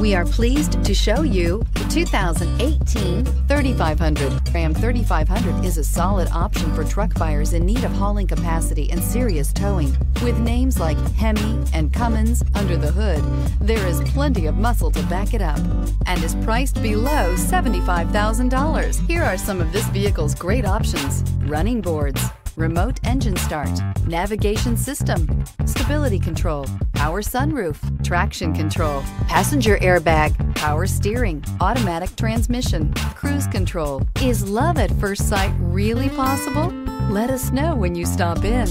We are pleased to show you the 2018 3500. Ram 3500 is a solid option for truck buyers in need of hauling capacity and serious towing. With names like Hemi and Cummins under the hood, there is plenty of muscle to back it up and is priced below $75,000. Here are some of this vehicle's great options. Running boards, remote engine start, navigation system, stability control, power sunroof, traction control, passenger airbag, power steering, automatic transmission, cruise control. Is love at first sight really possible? Let us know when you stop in.